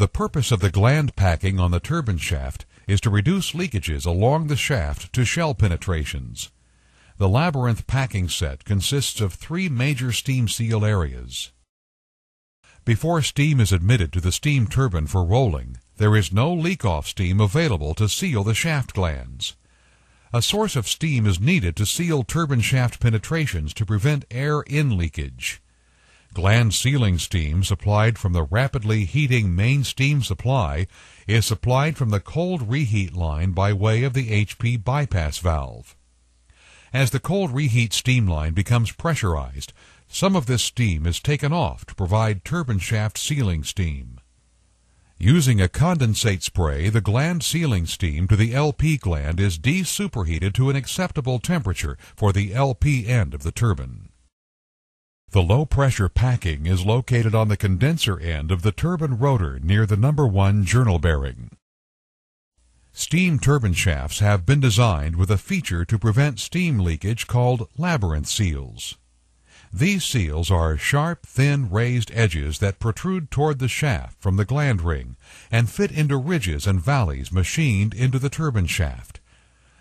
The purpose of the gland packing on the turbine shaft is to reduce leakages along the shaft to shell penetrations. The labyrinth packing set consists of three major steam seal areas. Before steam is admitted to the steam turbine for rolling, there is no leak-off steam available to seal the shaft glands. A source of steam is needed to seal turbine shaft penetrations to prevent air in leakage. Gland sealing steam supplied from the rapidly heating main steam supply is supplied from the cold reheat line by way of the HP bypass valve. As the cold reheat steam line becomes pressurized, some of this steam is taken off to provide turbine shaft sealing steam. Using a condensate spray, the gland sealing steam to the LP gland is desuperheated to an acceptable temperature for the LP end of the turbine. The low pressure packing is located on the condenser end of the turbine rotor near the number one journal bearing. Steam turbine shafts have been designed with a feature to prevent steam leakage called labyrinth seals. These seals are sharp, thin, raised edges that protrude toward the shaft from the gland ring and fit into ridges and valleys machined into the turbine shaft.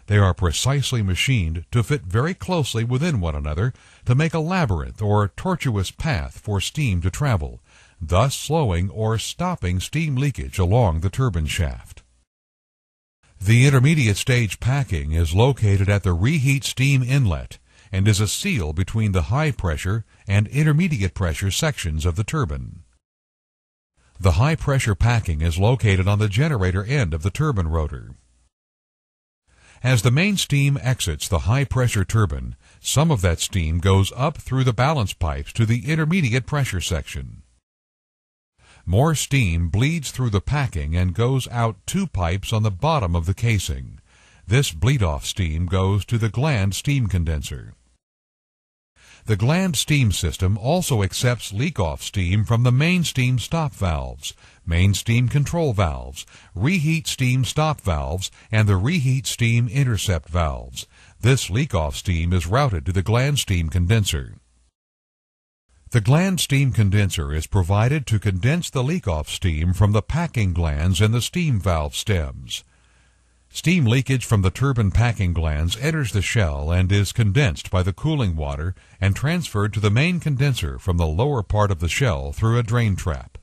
They are precisely machined to fit very closely within one another to make a labyrinth or tortuous path for steam to travel, thus slowing or stopping steam leakage along the turbine shaft. The intermediate stage packing is located at the reheat steam inlet and is a seal between the high pressure and intermediate pressure sections of the turbine. The high pressure packing is located on the generator end of the turbine rotor. As the main steam exits the high pressure turbine, some of that steam goes up through the balance pipes to the intermediate pressure section. More steam bleeds through the packing and goes out two pipes on the bottom of the casing. This bleed-off steam goes to the gland steam condenser. The gland steam system also accepts leak-off steam from the main steam stop valves, main steam control valves, reheat steam stop valves, and the reheat steam intercept valves. This leak-off steam is routed to the gland steam condenser. The gland steam condenser is provided to condense the leak-off steam from the packing glands and the steam valve stems. Steam leakage from the turbine packing glands enters the shell and is condensed by the cooling water and transferred to the main condenser from the lower part of the shell through a drain trap.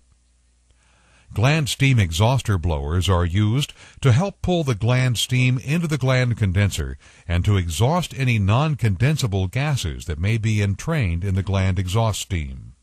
Gland steam exhauster blowers are used to help pull the gland steam into the gland condenser and to exhaust any non-condensable gases that may be entrained in the gland exhaust steam.